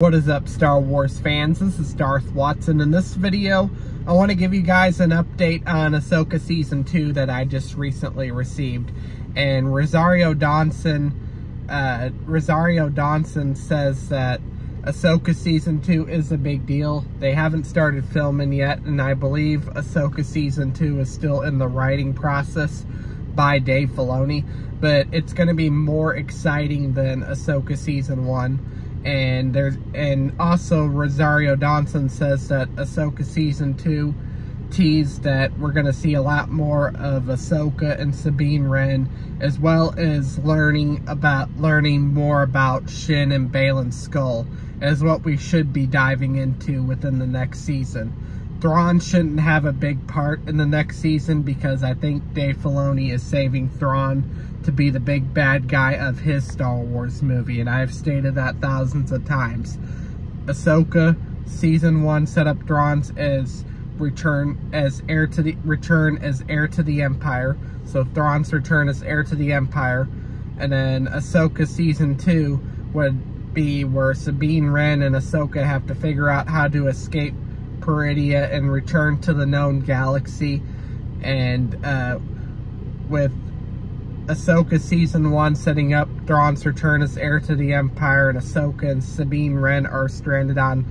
What is up Star Wars fans? This is Darth Watts. In this video, I want to give you guys an update on Ahsoka Season 2 that I just recently received. And Rosario Dawson, uh, Rosario Dawson says that Ahsoka Season 2 is a big deal. They haven't started filming yet, and I believe Ahsoka Season 2 is still in the writing process by Dave Filoni. But it's going to be more exciting than Ahsoka Season 1 and there's and also Rosario Dawson says that Ahsoka season two teased that we're gonna see a lot more of Ahsoka and Sabine Wren, as well as learning about learning more about Shin and Baylan Skoll, as what we should be diving into within the next season. Thrawn shouldn't have a big part in the next season because I think Dave Filoni is saving Thrawn to be the big bad guy of his Star Wars movie, and I have stated that thousands of times. Ahsoka season one set up Thrawn's as return as heir to the return as heir to the Empire. So Thrawn's return as heir to the Empire, and then Ahsoka season two would be where Sabine Wren and Ahsoka have to figure out how to escape Peridea and return to the known galaxy. And uh, with Ahsoka Season 1 setting up Thrawn's return as heir to the Empire, and Ahsoka and Sabine Wren are stranded on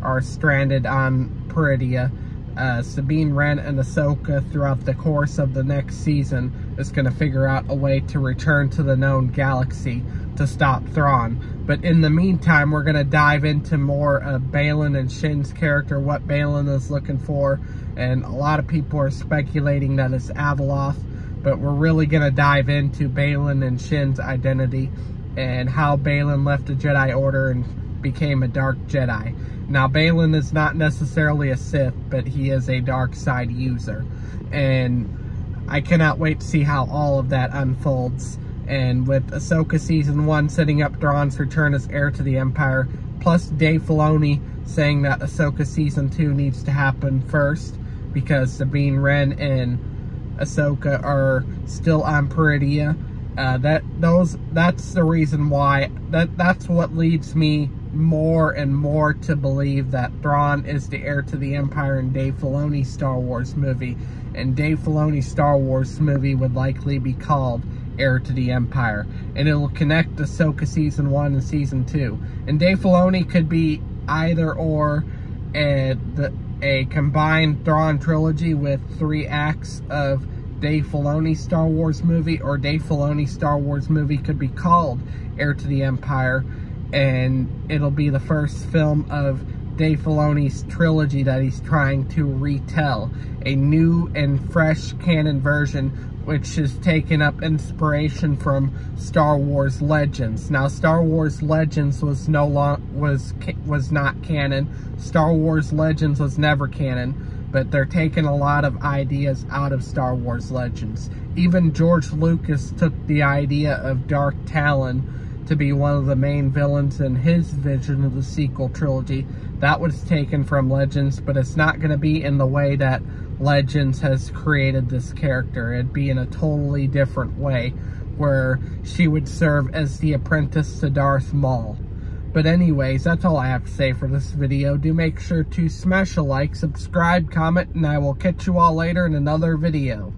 are stranded on Peridea. Uh, Sabine Wren and Ahsoka throughout the course of the next season is going to figure out a way to return to the known galaxy to stop Thrawn. But in the meantime, we're going to dive into more of Baylan and Shin's character, what Baylan is looking for, and a lot of people are speculating that it's Abeloth, but we're really going to dive into Baylan and Shin's identity and how Baylan left the Jedi Order and became a Dark Jedi. Now, Baylan is not necessarily a Sith, but he is a dark side user. And I cannot wait to see how all of that unfolds. And with Ahsoka Season 1 setting up Thrawn's return as heir to the Empire, plus Dave Filoni saying that Ahsoka Season 2 needs to happen first, because Sabine Wren and Ahsoka are still on Peridea. Uh, that those that's the reason why that that's what leads me more and more to believe that Thrawn is the heir to the Empire in Dave Filoni's Star Wars movie, and Dave Filoni's Star Wars movie would likely be called Heir to the Empire, and it'll connect Ahsoka Season 1 and Season 2. And Dave Filoni could be either or a, the, a combined Thrawn trilogy with three acts of Dave Filoni's Star Wars movie, or Dave Filoni's Star Wars movie could be called Heir to the Empire, and it'll be the first film of Dave Filoni's trilogy that he's trying to retell. A new and fresh canon version which has taken up inspiration from Star Wars Legends. Now, Star Wars Legends was no long was was not canon. Star Wars Legends was never canon, but they're taking a lot of ideas out of Star Wars Legends. Even George Lucas took the idea of Darth Talon to be one of the main villains in his vision of the sequel trilogy. That was taken from Legends, but it's not going to be in the way that Legends has created this character. It'd be in a totally different way, where she would serve as the apprentice to Darth Maul. But anyways, that's all I have to say for this video. Do make sure to smash a like, subscribe, comment, and I will catch you all later in another video.